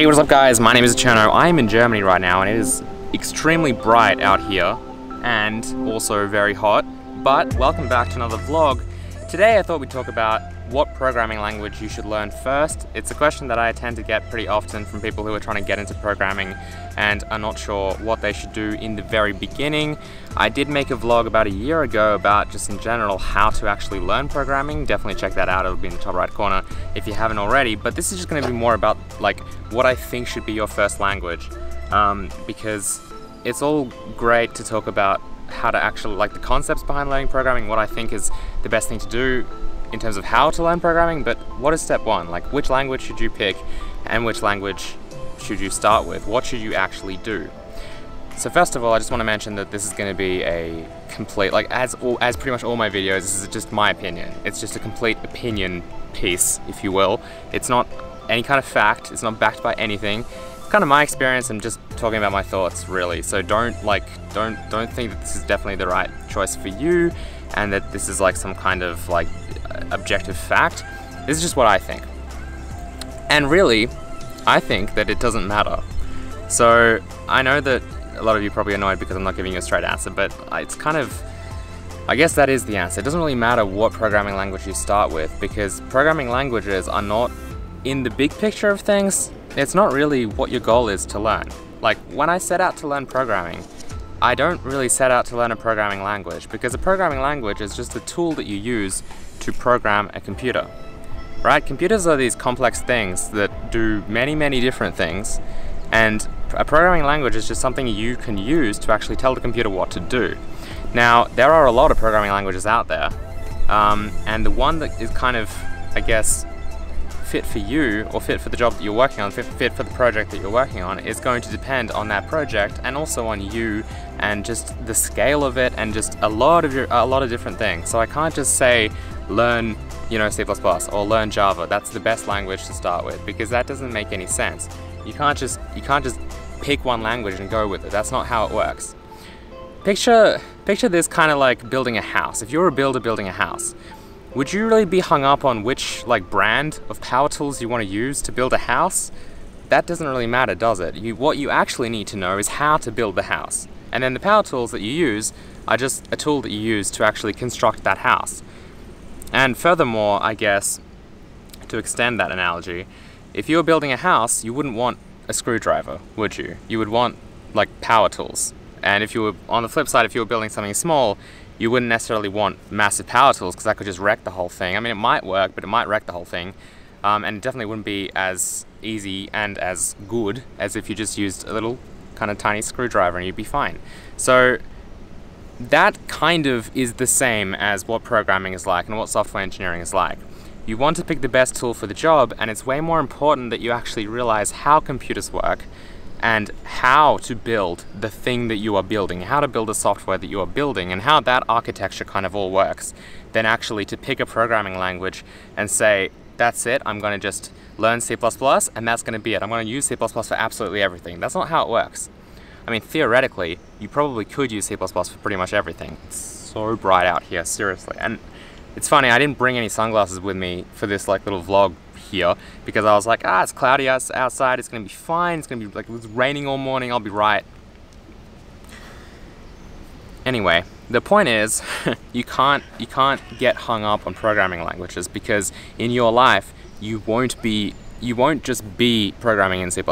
Hey, what's up guys? My name is Cherno. I'm in Germany right now and it is extremely bright out here and also very hot. But welcome back to another vlog. Today I thought we'd talk about what programming language you should learn first. It's a question that I tend to get pretty often from people who are trying to get into programming and are not sure what they should do in the very beginning. I did make a vlog about a year ago about just in general how to actually learn programming. Definitely check that out, it'll be in the top right corner if you haven't already. But this is just gonna be more about like what I think should be your first language. Um, because it's all great to talk about how to actually like the concepts behind learning programming, what I think is the best thing to do in terms of how to learn programming, but what is step one? Like which language should you pick and which language should you start with? What should you actually do? So first of all, I just want to mention that this is going to be a complete, like as all, as pretty much all my videos, this is just my opinion. It's just a complete opinion piece, if you will. It's not any kind of fact, it's not backed by anything. It's kind of my experience I'm just talking about my thoughts, really. So don't like, don't, don't think that this is definitely the right choice for you and that this is like some kind of like objective fact. This is just what I think. And really, I think that it doesn't matter. So I know that a lot of you probably annoyed because I'm not giving you a straight answer, but it's kind of, I guess that is the answer. It doesn't really matter what programming language you start with because programming languages are not, in the big picture of things, it's not really what your goal is to learn. Like when I set out to learn programming, I don't really set out to learn a programming language because a programming language is just a tool that you use to program a computer. Right? Computers are these complex things that do many, many different things and a programming language is just something you can use to actually tell the computer what to do. Now, there are a lot of programming languages out there, um, and the one that is kind of, I guess, fit for you or fit for the job that you're working on, fit, fit for the project that you're working on is going to depend on that project and also on you and just the scale of it and just a lot of your, a lot of different things. So I can't just say learn you know C++ or learn Java. That's the best language to start with because that doesn't make any sense. You can't just you can't just pick one language and go with it. That's not how it works. Picture picture this kind of like building a house. If you're a builder building a house, would you really be hung up on which like brand of power tools you want to use to build a house? That doesn't really matter, does it? You, what you actually need to know is how to build the house. And then the power tools that you use are just a tool that you use to actually construct that house. And furthermore, I guess, to extend that analogy, if you were building a house, you wouldn't want a screwdriver, would you? You would want like power tools. And if you were, on the flip side, if you were building something small, you wouldn't necessarily want massive power tools because that could just wreck the whole thing. I mean, it might work, but it might wreck the whole thing. Um, and it definitely wouldn't be as easy and as good as if you just used a little kind of tiny screwdriver and you'd be fine. So that kind of is the same as what programming is like and what software engineering is like. You want to pick the best tool for the job and it's way more important that you actually realize how computers work and how to build the thing that you are building, how to build the software that you are building, and how that architecture kind of all works, than actually to pick a programming language and say, that's it, I'm going to just learn C++ and that's going to be it. I'm going to use C++ for absolutely everything. That's not how it works. I mean, theoretically, you probably could use C++ for pretty much everything. It's so bright out here, seriously. And it's funny, I didn't bring any sunglasses with me for this like little vlog here because I was like, ah, it's cloudy outside, it's gonna be fine, it's gonna be like, it's raining all morning, I'll be right. Anyway, the point is, you can't, you can't get hung up on programming languages because in your life, you won't be, you won't just be programming in C++.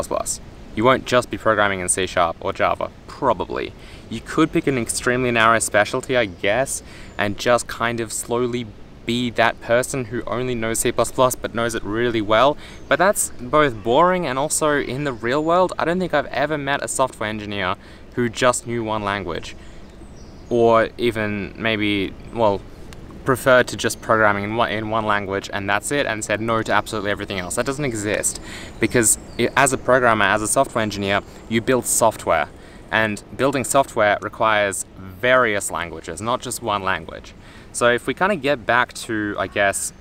You won't just be programming in C Sharp or Java, probably. You could pick an extremely narrow specialty, I guess, and just kind of slowly be that person who only knows C++ but knows it really well. But that's both boring and also in the real world, I don't think I've ever met a software engineer who just knew one language. Or even maybe, well, preferred to just programming in one, in one language and that's it and said no to absolutely everything else. That doesn't exist because as a programmer, as a software engineer, you build software and building software requires various languages, not just one language. So if we kind of get back to, I guess,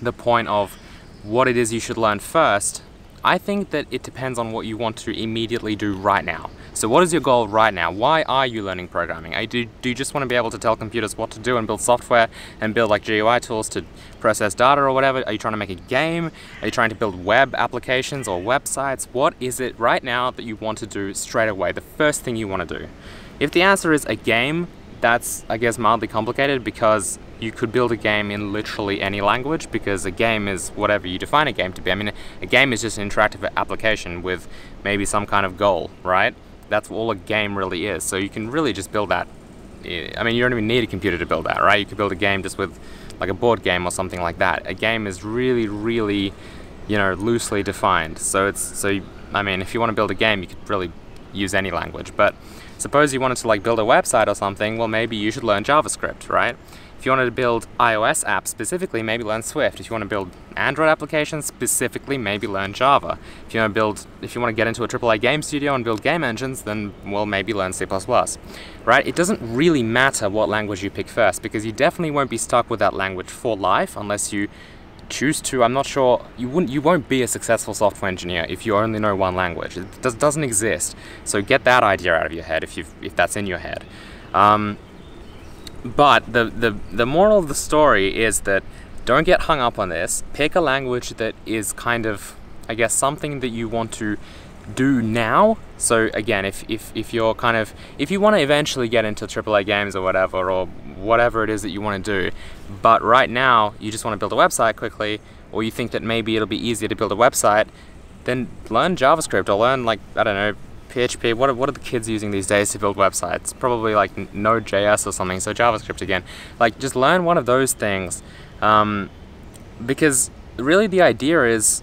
the point of what it is you should learn first, I think that it depends on what you want to immediately do right now. So what is your goal right now? Why are you learning programming? Do, you just want to be able to tell computers what to do and build software and build like GUI tools to process data or whatever? Are you trying to make a game? Are you trying to build web applications or websites? What is it right now that you want to do straight away? The first thing you want to do? If the answer is a game, that's I guess mildly complicated because you could build a game in literally any language because a game is whatever you define a game to be. I mean, a game is just an interactive application with maybe some kind of goal, right? That's all a game really is. So you can really just build that. I mean, you don't even need a computer to build that, right? You could build a game just with like a board game or something like that. A game is really, really, you know, loosely defined. So it's, so, I mean, if you want to build a game, you could really use any language. But suppose you wanted to like build a website or something, well, maybe you should learn JavaScript, right? If you wanted to build iOS apps specifically, maybe learn Swift. If you want to build Android applications specifically, maybe learn Java. If you want to build, if you want to get into a AAA game studio and build game engines, then well, maybe learn C++. Right? It doesn't really matter what language you pick first because you definitely won't be stuck with that language for life unless you choose to. I'm not sure you wouldn't. You won't be a successful software engineer if you only know one language. It does, doesn't exist. So get that idea out of your head if you if that's in your head. Um, but the, the, the moral of the story is that don't get hung up on this. Pick a language that is kind of, I guess, something that you want to do now. So again, if, if, if you're kind of, if you want to eventually get into AAA games or whatever, or whatever it is that you want to do, but right now you just want to build a website quickly, or you think that maybe it'll be easier to build a website, then learn JavaScript or learn like, I don't know, PHP, what are, what are the kids using these days to build websites? Probably like Node.js or something, so JavaScript again. Like, just learn one of those things. Um, because really the idea is,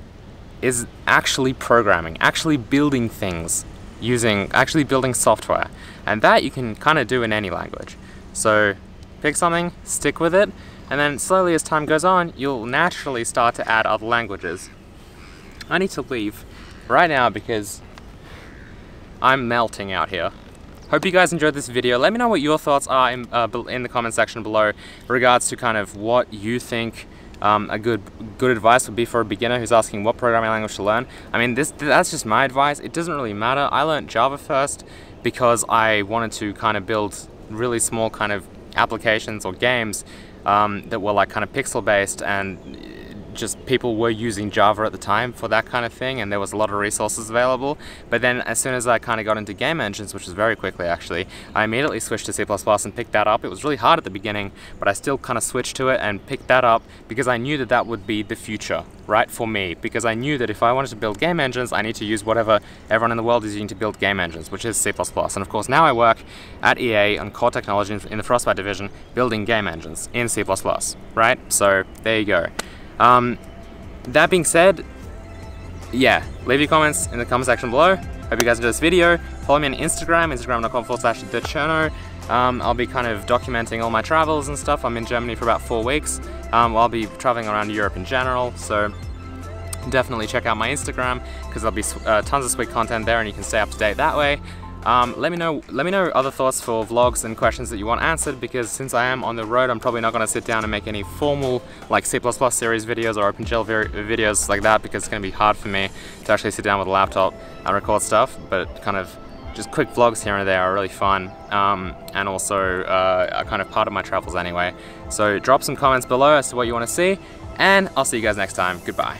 is actually programming, actually building things using, actually building software. And that you can kind of do in any language. So pick something, stick with it, and then slowly as time goes on, you'll naturally start to add other languages. I need to leave right now because I'm melting out here. Hope you guys enjoyed this video. Let me know what your thoughts are in, uh, in the comment section below regards to kind of what you think um, a good good advice would be for a beginner who's asking what programming language to learn. I mean, this that's just my advice. It doesn't really matter. I learned Java first because I wanted to kind of build really small kind of applications or games um, that were like kind of pixel based and just people were using Java at the time for that kind of thing and there was a lot of resources available. But then as soon as I kind of got into game engines, which was very quickly actually, I immediately switched to C++ and picked that up. It was really hard at the beginning, but I still kind of switched to it and picked that up because I knew that that would be the future, right, for me. Because I knew that if I wanted to build game engines, I need to use whatever everyone in the world is using to build game engines, which is C++. And of course now I work at EA on core technology in the Frostbite division, building game engines in C++, right? So there you go. Um, that being said, yeah, leave your comments in the comment section below. Hope you guys enjoyed this video. Follow me on Instagram, instagram.com forward slash the Um, I'll be kind of documenting all my travels and stuff. I'm in Germany for about four weeks. Um, I'll be traveling around Europe in general, so definitely check out my Instagram because there'll be uh, tons of sweet content there and you can stay up to date that way. Um, let me know let me know other thoughts for vlogs and questions that you want answered because since I am on the road I'm probably not going to sit down and make any formal like C++ series videos or OpenGL videos like that because it's going to be hard for me to actually sit down with a laptop and record stuff but kind of just quick vlogs here and there are really fun um, and also uh, are kind of part of my travels anyway. So drop some comments below as to what you want to see and I'll see you guys next time. Goodbye.